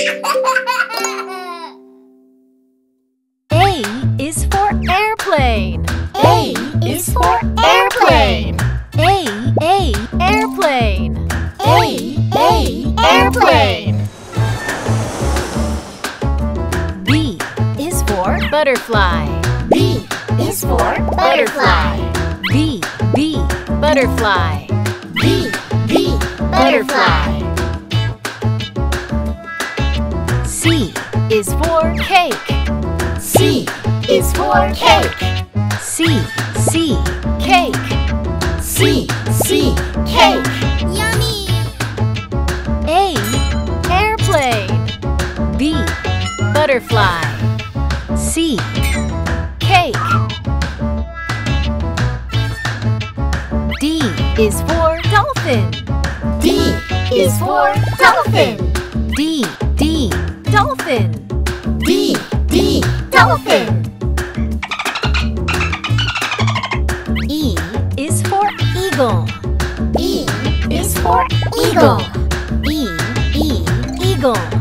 A is for airplane. A is for airplane. A, A, airplane. A, A, airplane. B is for butterfly. B is for butterfly. B, B, butterfly. B, B, butterfly. C is for cake. C is for cake. C, C, cake. C, C, cake. Yummy! A, airplane. B, butterfly. C, cake. D is for dolphin. D is for dolphin. D Go.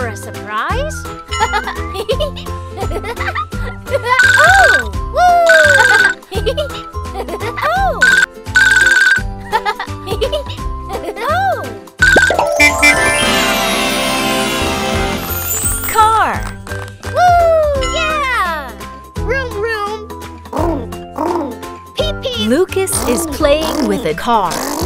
for a surprise? oh! Woo! oh! oh! Car! Woo! Yeah! Room, room! Lucas is playing with a car.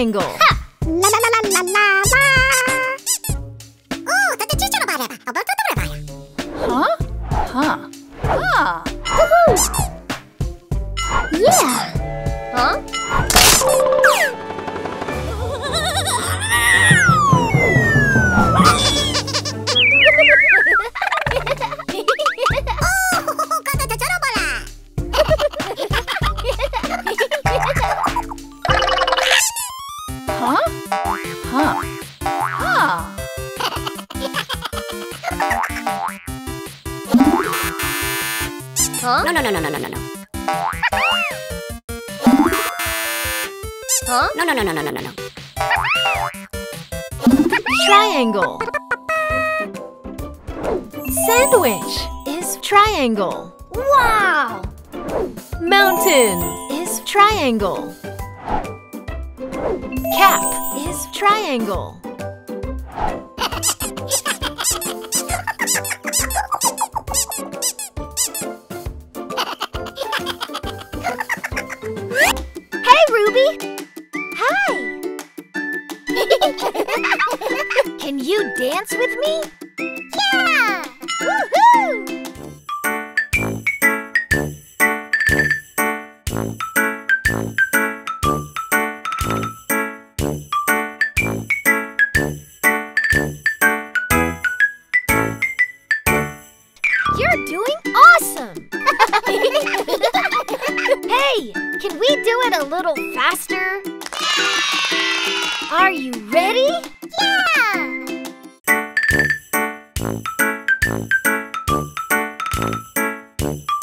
Angle. Música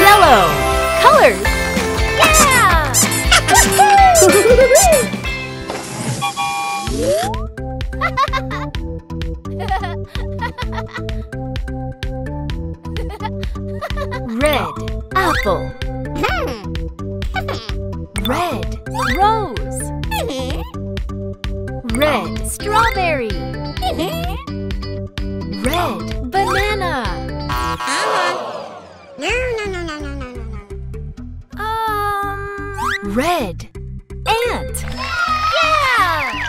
Yellow! Colors! Yeah! Red. Apple. Red. Rose. Hmm. Red. Strawberry. Hmm. No, no, no, no, no, no, no, no. Um... Red. Ant. Yeah!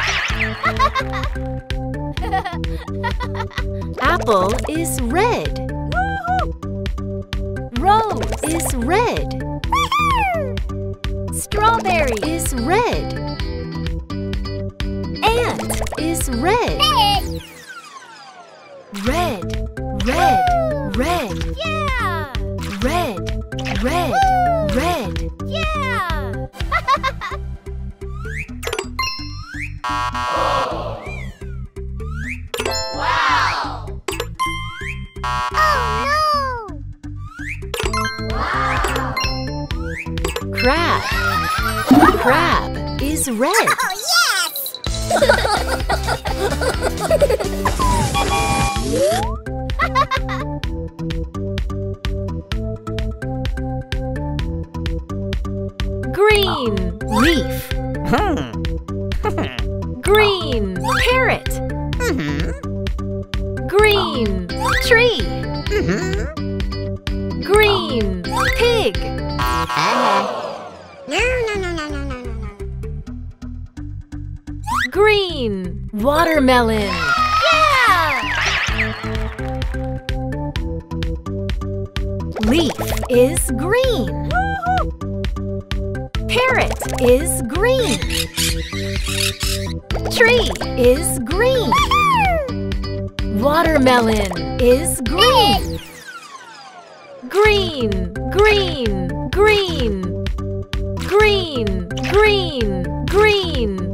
Apple is red. Rose is red. Strawberry is red. Ant is red. Red. Oh, yes! Leaf is green. Parrot is green. Tree is green. Watermelon is green. Green, green, green. Green, green, green.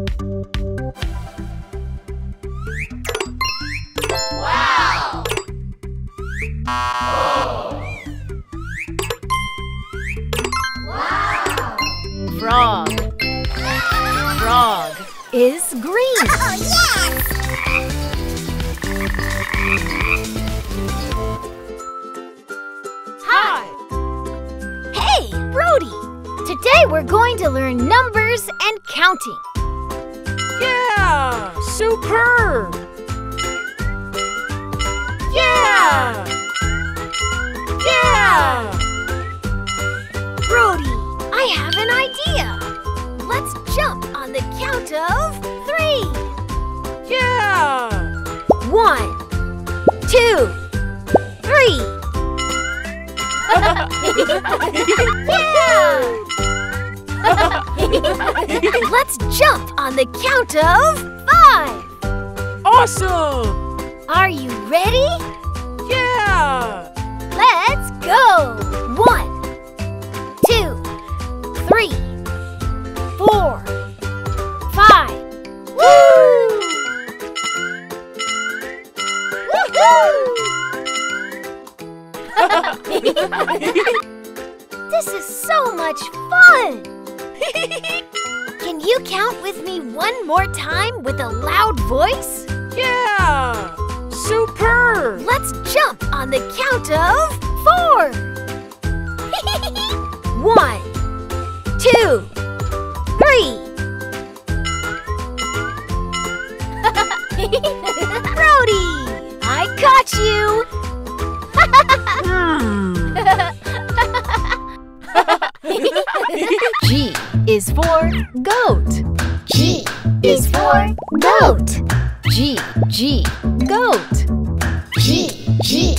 One, two, three. Brody, I caught you. Hmm. G is for goat. G is for goat. G, G, goat. G, G,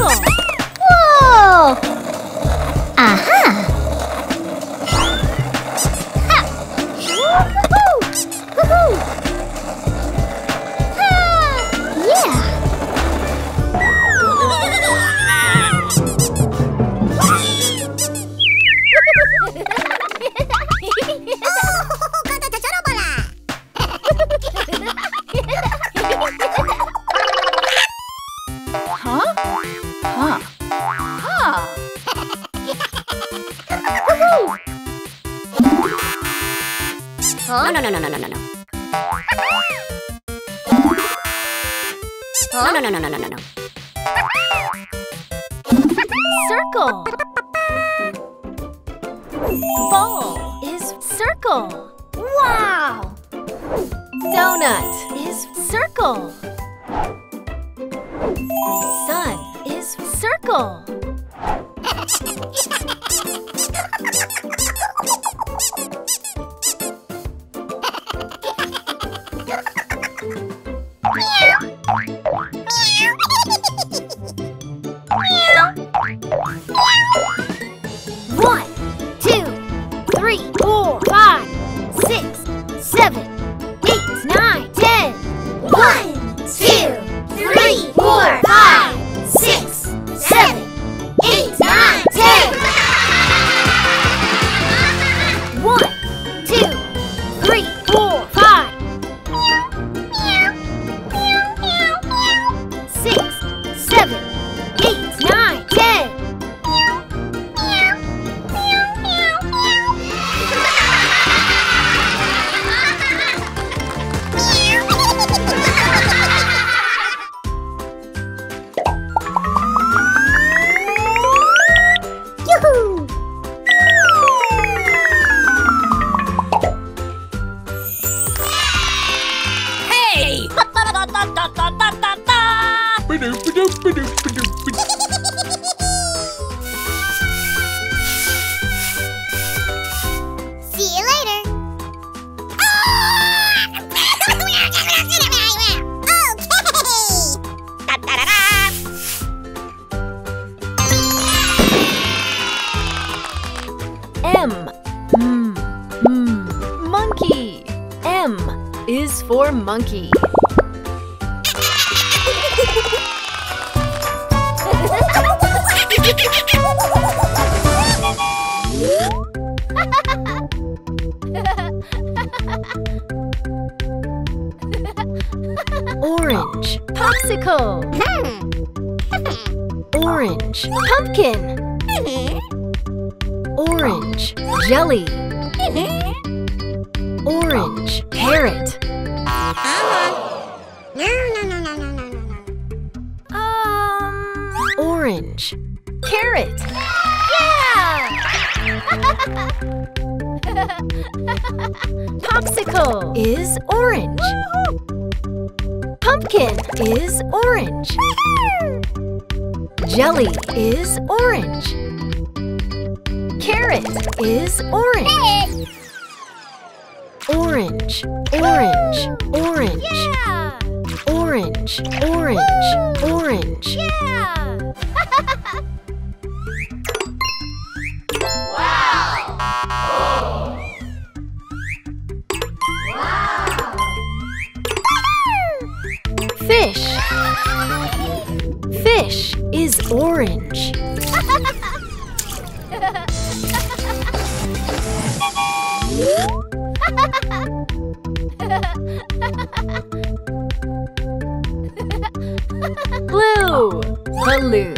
Oh. Monkey. Balloon.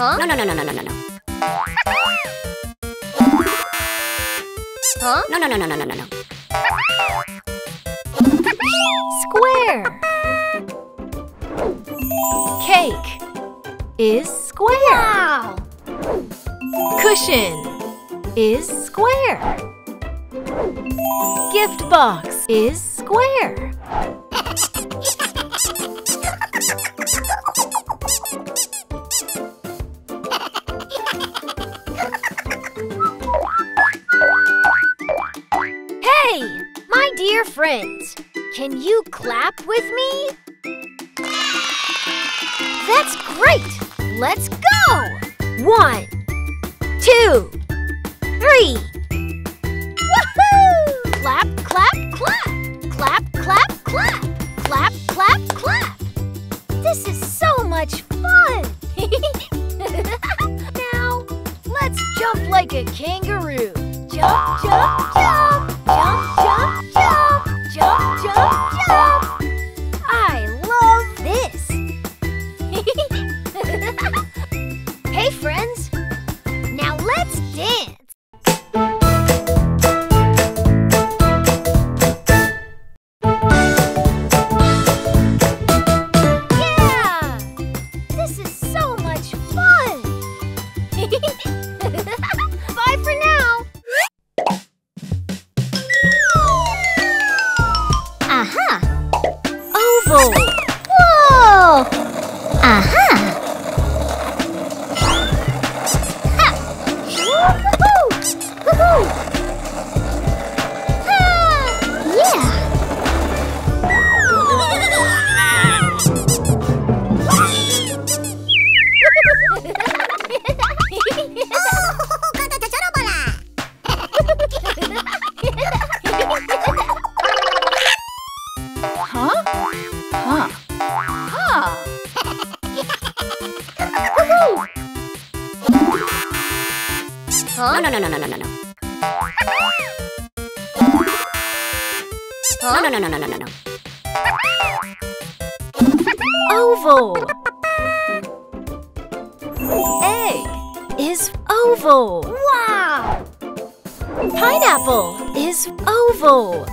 No, no, no, no, no, no, no, no. Huh? No, no, no, no, no, no, no, no. Square. Cake is square. Wow. Cushion is square. Gift box is square. Can you clap with me? No, no, no, no, no. Oval. Egg is oval. wow! Pineapple is oval.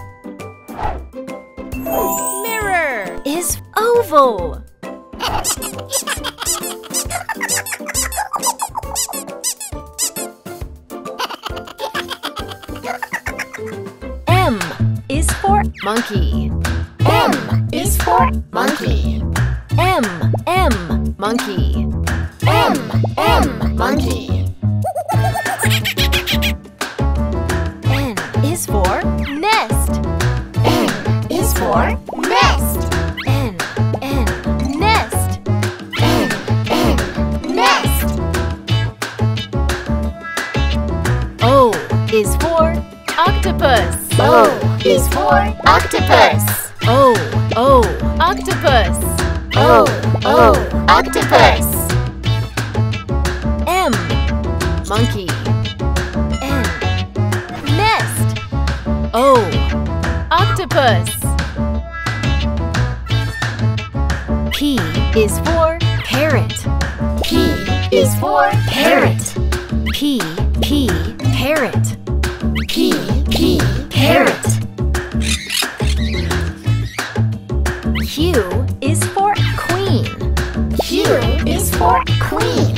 For queen.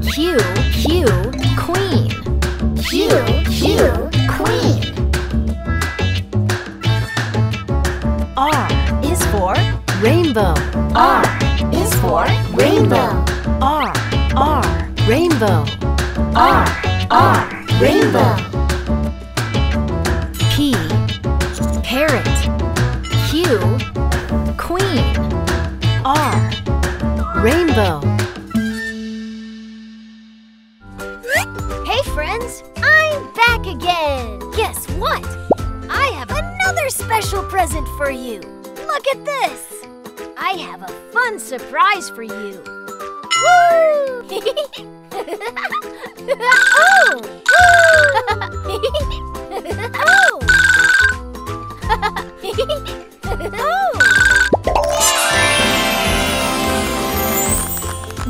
Q, Q, queen. Q, Q, queen. R is for rainbow. R is for rainbow. R, R, rainbow. R, R, rainbow. P, parrot. Q, queen. R, rainbow. for you. Look at this. I have a fun surprise for you. Woo! oh! oh! oh!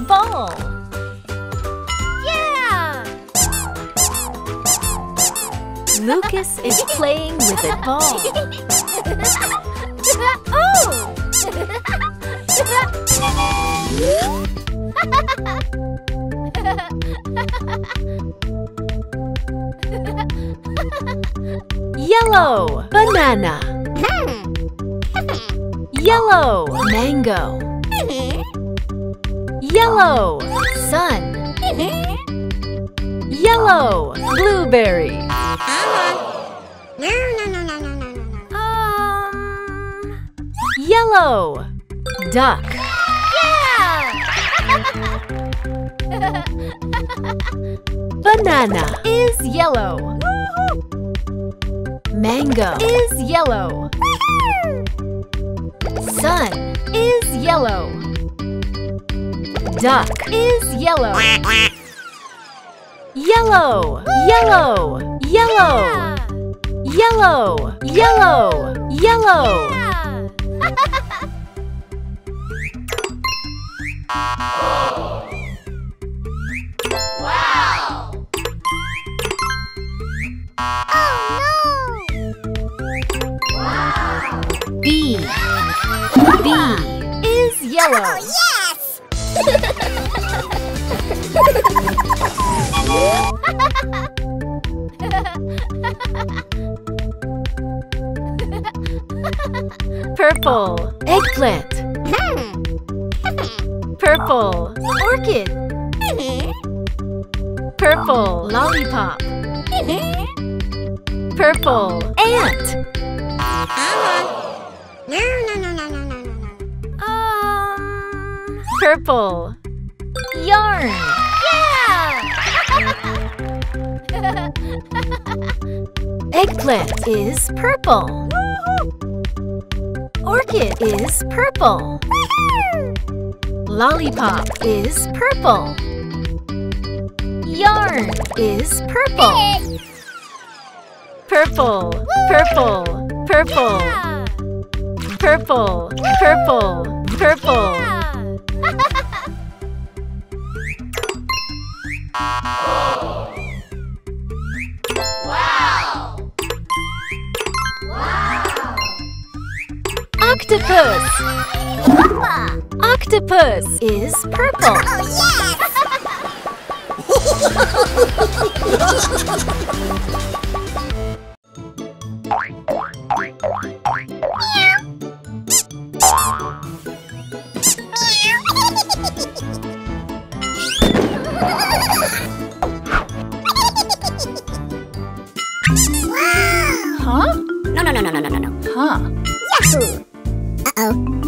Ball. Yeah! Lucas is playing with a ball. Yellow banana. Hmm. Yellow mango. Mm-hmm. Yellow sun. Mm-hmm. Yellow blueberry. Uh-huh. Um. Yellow duck. Banana is yellow. Mango is yellow. Sun is yellow. Duck is yellow. Yellow, yellow, yellow, yellow, yellow, yellow. B. Oh. Yellow. Purple eggplant. Purple orchid. Purple lollipop. Purple ant. Um. Purple yarn. Yeah! Eggplant is purple. Orchid is purple. Lollipop is purple. Yarn is purple. Purple, purple, purple, purple, purple, purple. Octopus. Octopus is purple. Oh, huh? No, no, no, no, no, no, no, no. Huh? Yahoo! Uh-oh.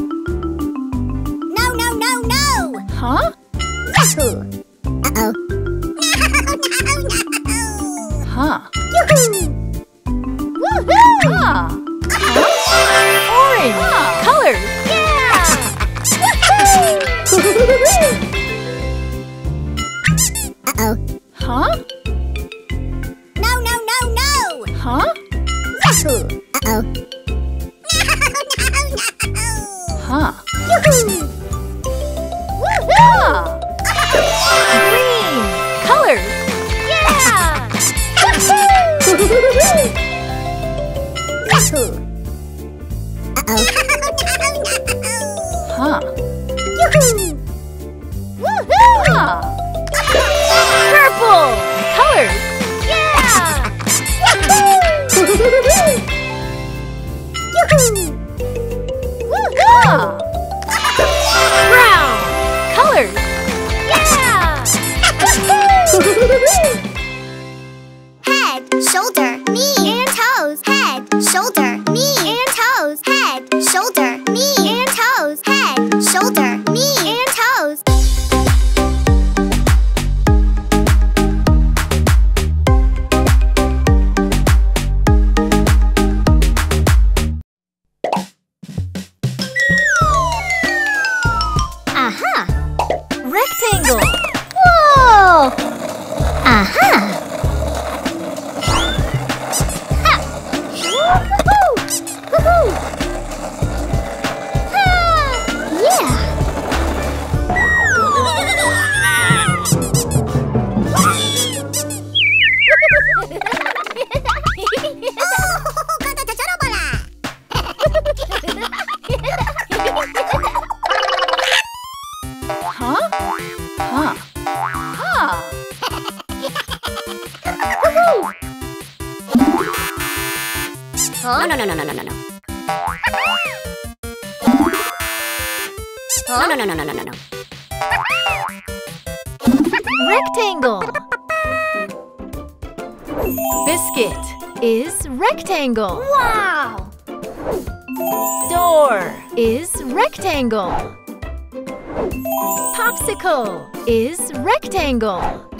No, no, no, no, no, no, no, no. No, no, no, no, no, no, no, no. Rectangle. Biscuit is rectangle. Wow! Door is rectangle. Popsicle is rectangle.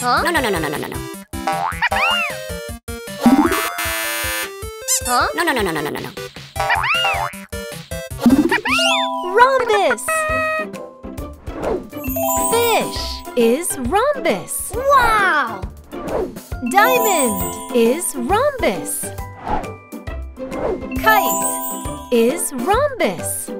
Huh? No, no, no, no, no, no, no, no. Huh? No, no, no, no, no, no, no, no. Rhombus. Fish is rhombus. Wow! Diamond is rhombus. Kite is rhombus.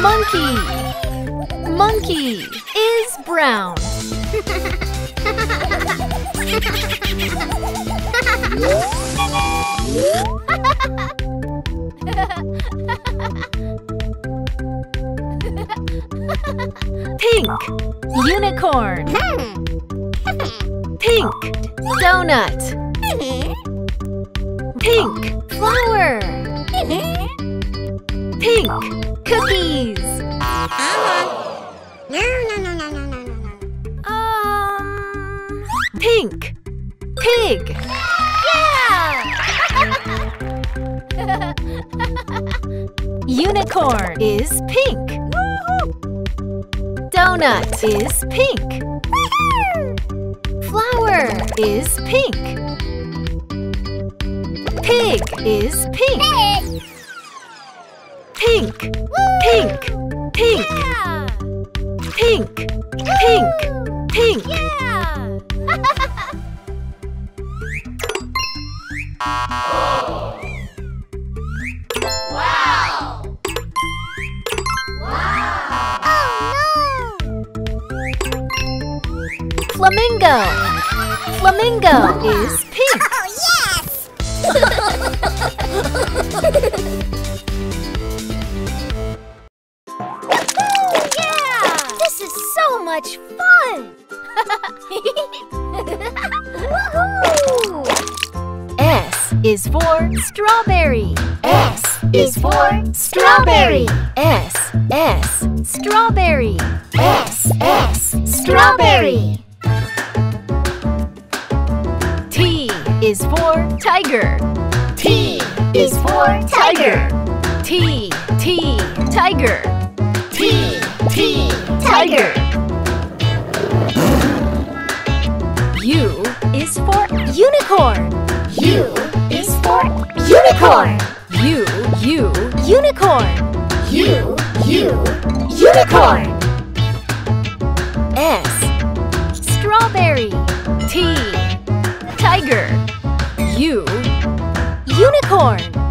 Monkey. Monkey is brown. Pink. Unicorn. Pink. Donut. Pink. Flower. Pink. Cookies. No, no, no, no, no, no, no. Um. Pink. Pig. Yeah. Unicorn is pink. Donut is pink. Flower is pink. Pig is. Pink. tiger. T, T, tiger. U is for unicorn. U is for unicorn. U, U, unicorn. U, U, unicorn. S, strawberry. T, tiger. U, unicorn.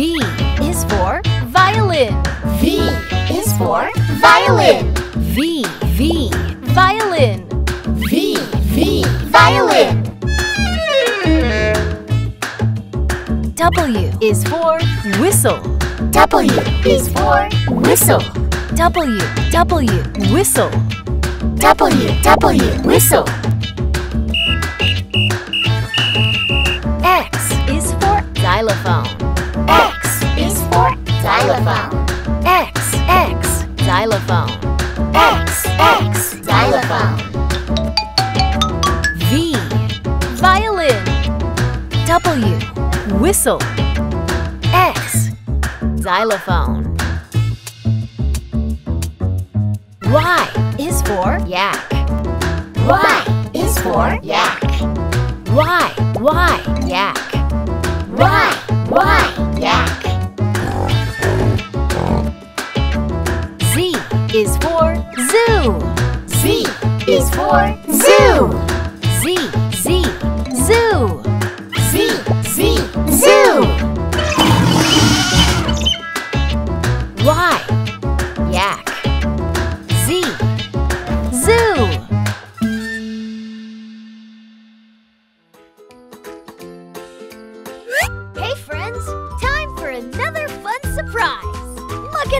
V is for violin. V is for violin. V, V, violin. V, V, violin. W is for whistle. W is for whistle. W, W, whistle. W, W, whistle. xylophone. X, X, xylophone. V, violin. W, whistle. X, xylophone. Y is for yak. Y is for yak. Y, Y, yak. Y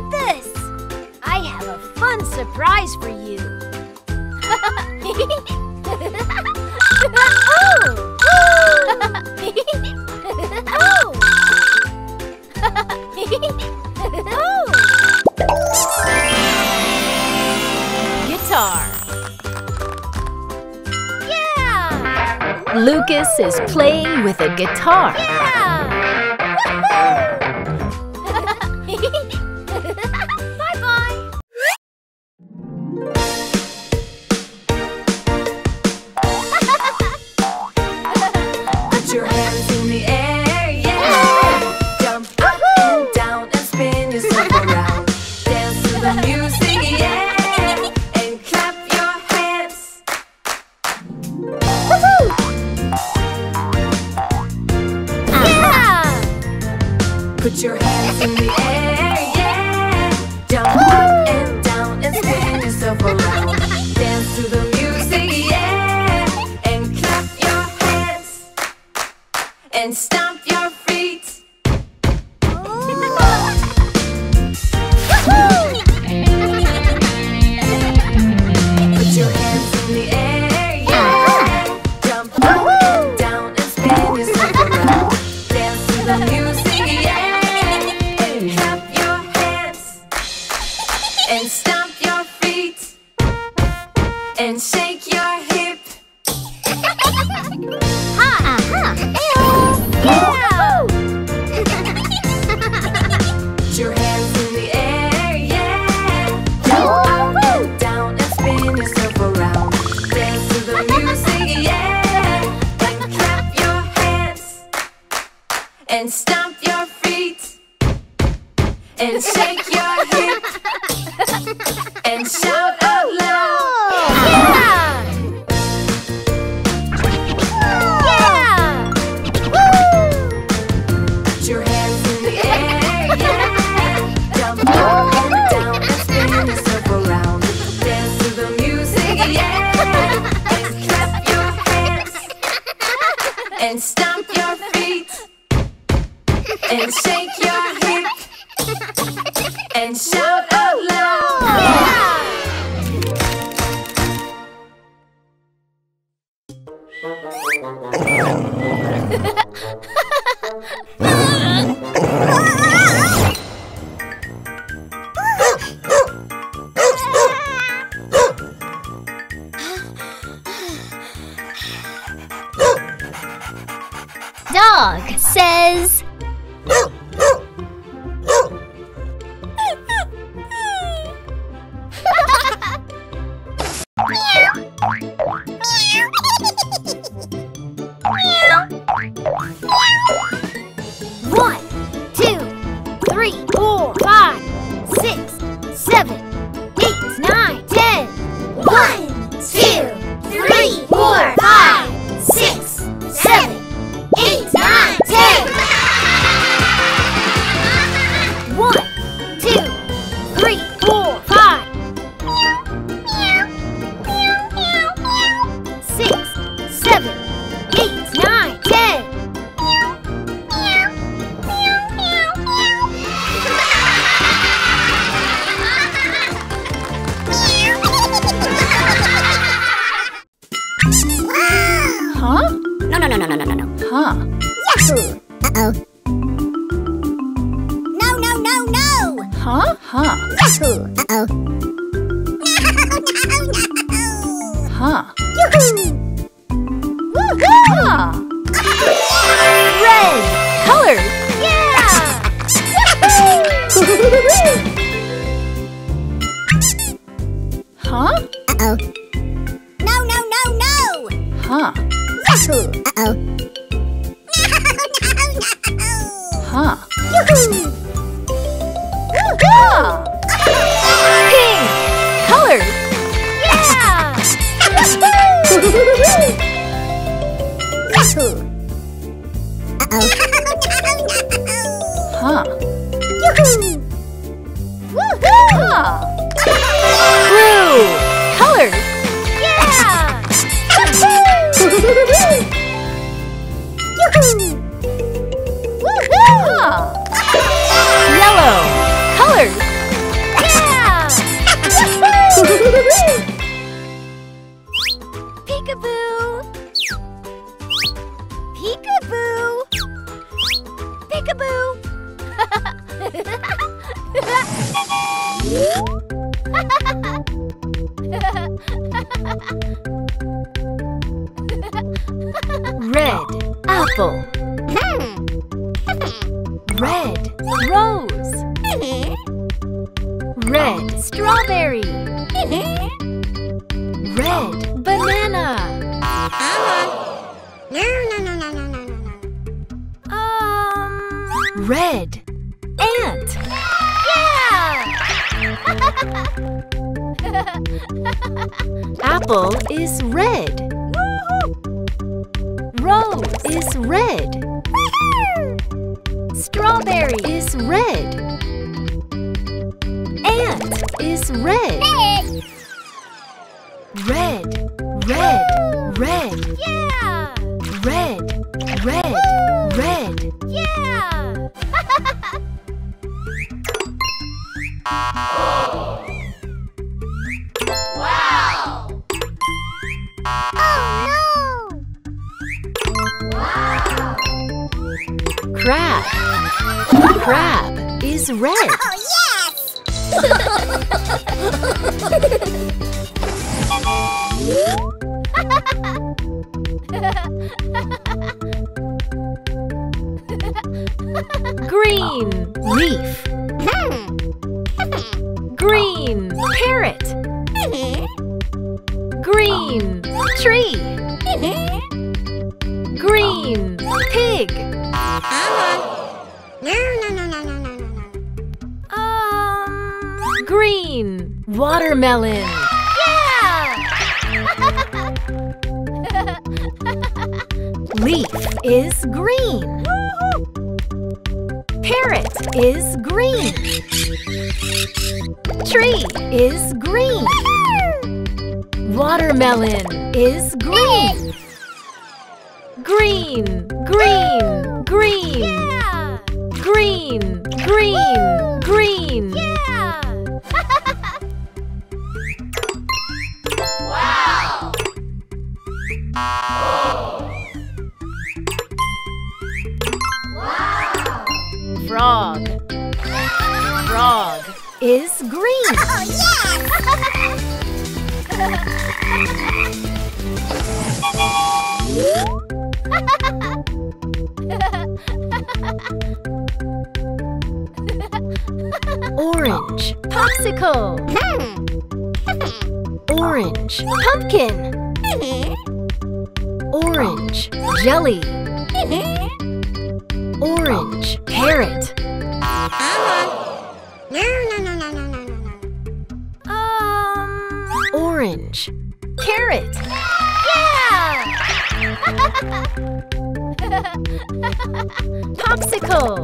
at this! I have a fun surprise for you. oh! oh! oh! Guitar. Yeah! Lucas is playing with a guitar. Yeah! shout Red! Yeah! huh? Uh-oh. No, no, no, no! Huh. Yahoo! Uh-oh. No, no, no! Huh. crab is red. Oh, yes! Green oh. leaf watermelon! Yeah! Leaf is green. Parrot is green. Tree is green. Watermelon is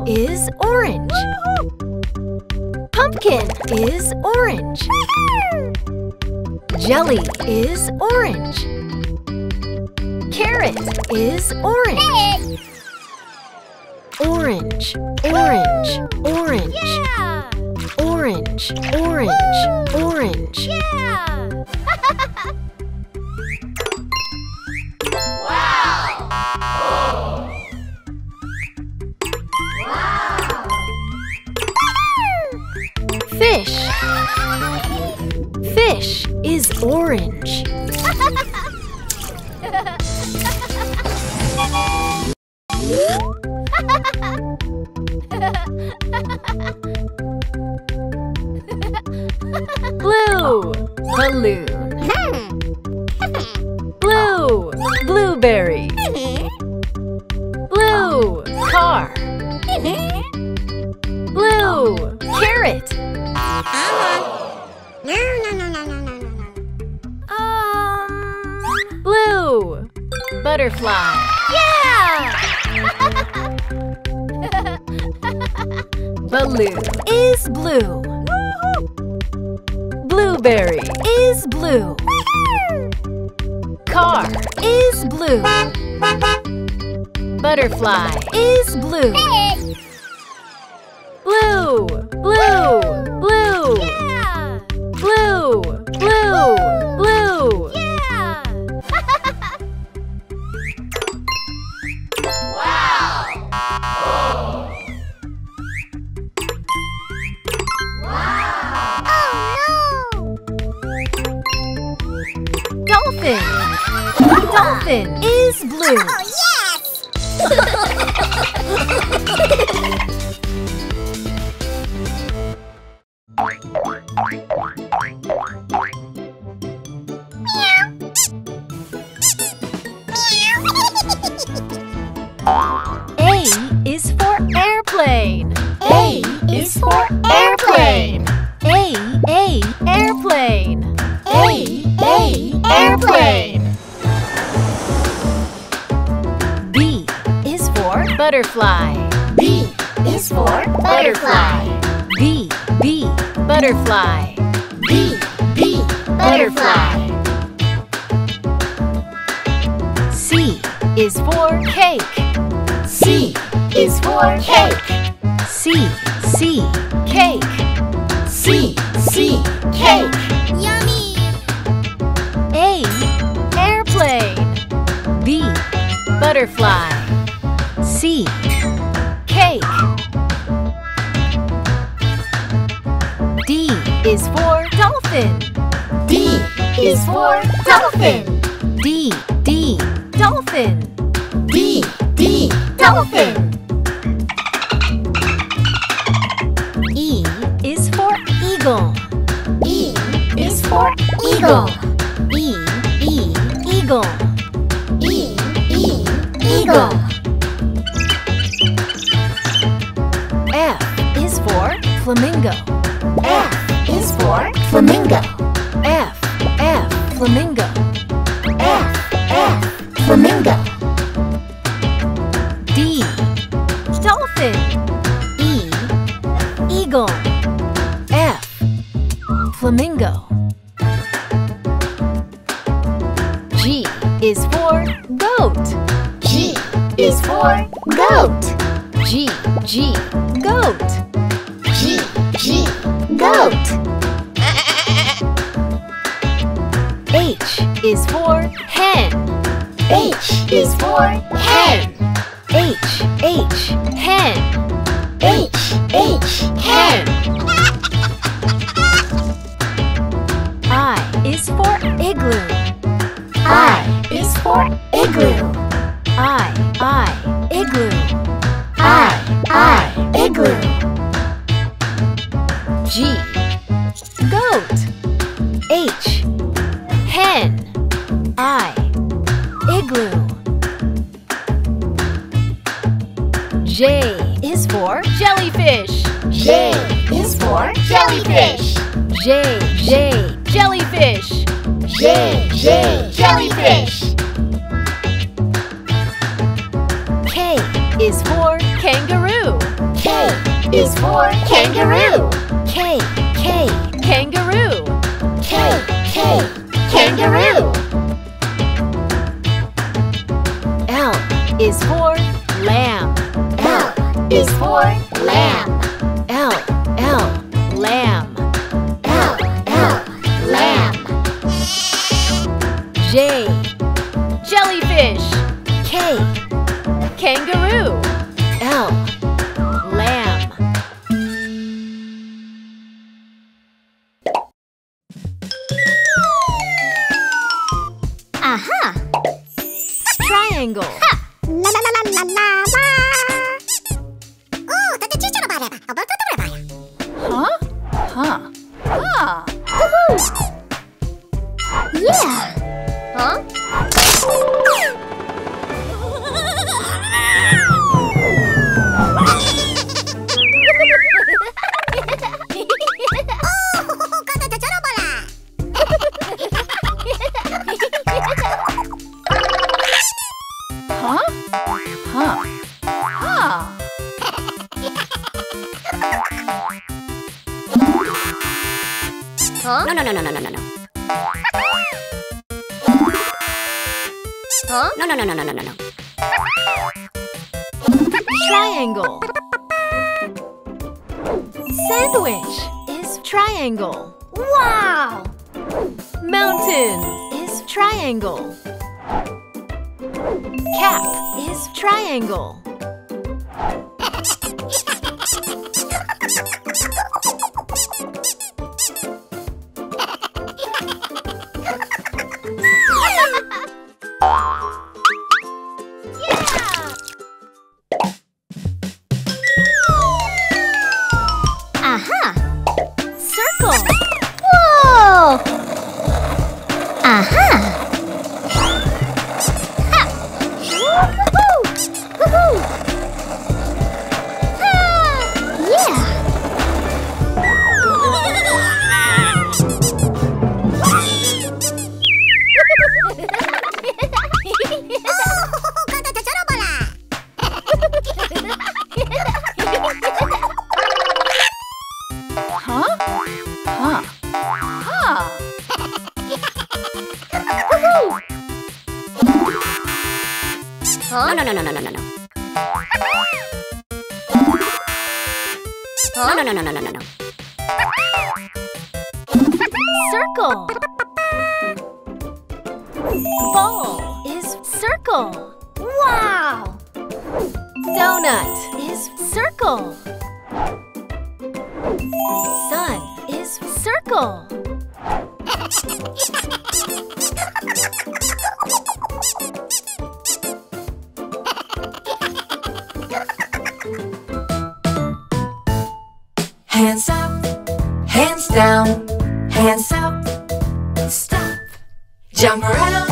is orange. Pumpkin is orange. Jelly is orange. Carrot is orange. Orange, orange, orange, orange, orange, orange. elephant is blue. Oh, yeah. flamingo. G is for goat. G is for goat. G, G, goat. G, G, goat. H is for hen. H is for hen. Woo! Ball is circle. Wow! Donut is circle. Sun is circle. hands up, hands down, hands up. Jump around.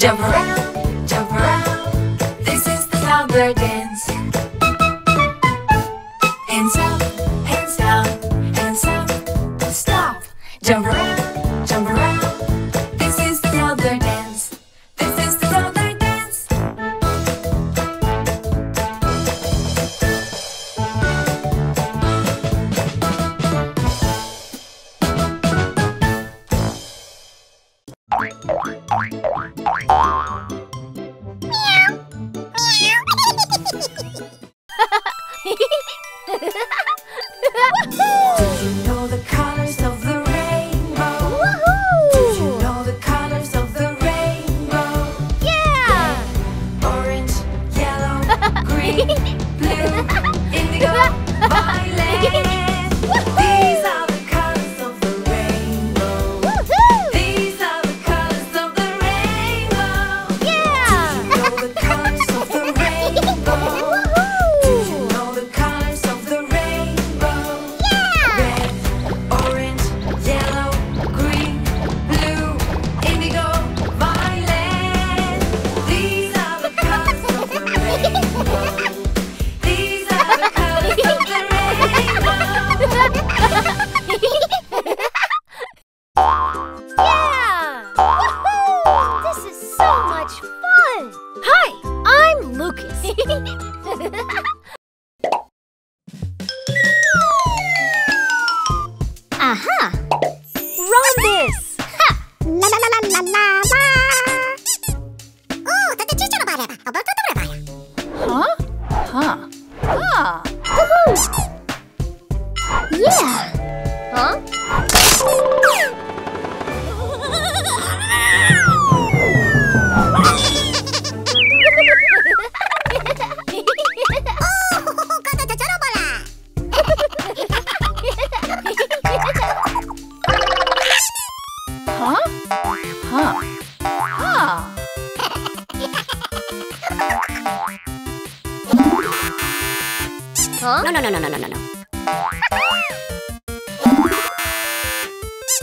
Jump around, jump around. This is the songbird dance. no, no, no, no, no.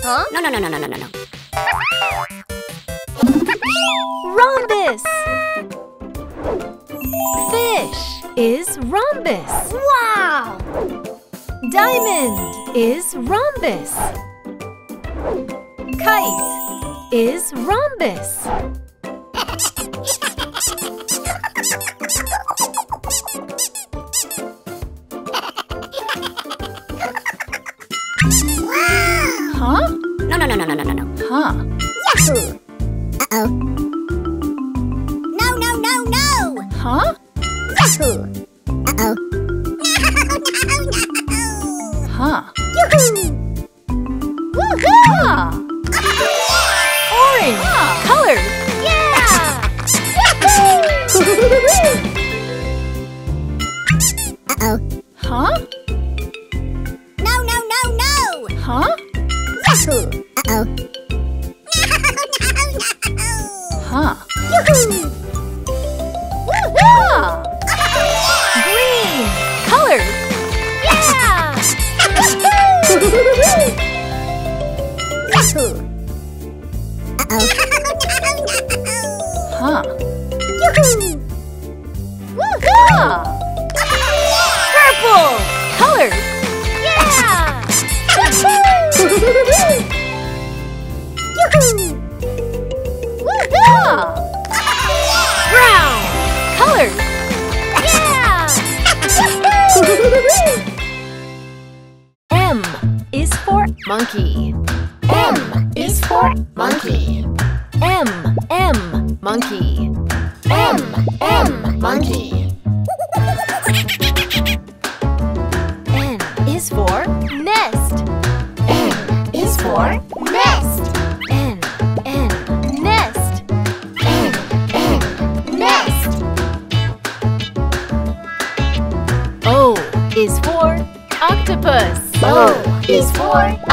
Huh? No, no, no, no, no, no, no. Rhombus! Fish is rhombus. Wow! Diamond is rhombus. Kite is rhombus. Monkey. M is for monkey. M, M, monkey. M, M, monkey. N is for nest. N is for nest. N, N, nest. N, N, nest. O is for octopus. O is for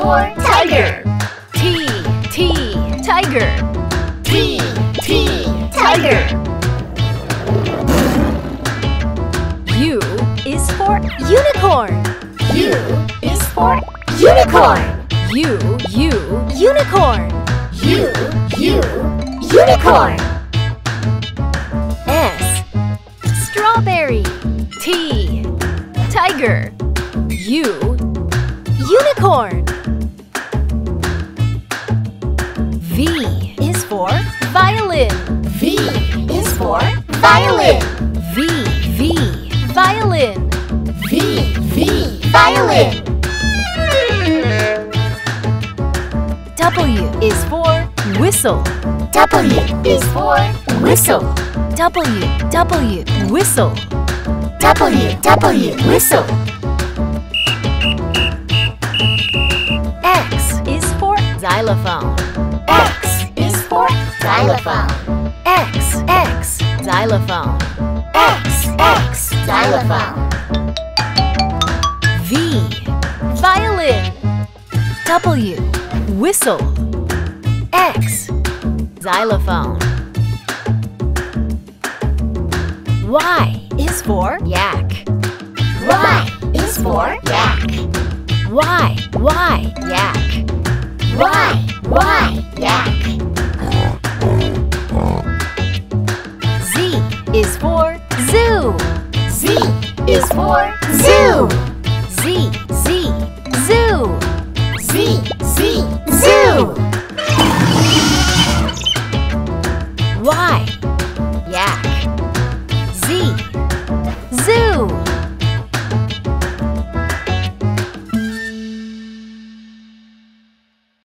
for tiger. T, T, tiger. T, T, tiger. U is for unicorn. U is for unicorn. U, U, unicorn. U, U, unicorn. S, strawberry. T, tiger. U, unicorn. V is for violin. V is for violin. V, V, violin. V, V, violin. W is for whistle. W is for whistle. W, W, whistle. W, W, whistle. X is for xylophone. X xylophone. X, X, xylophone. X, X, xylophone. V, violin. W, whistle. X, xylophone. Y is for yak. Y is for yak. Y, Y, yak. Y, Y, yak. is for zoo. Z, Z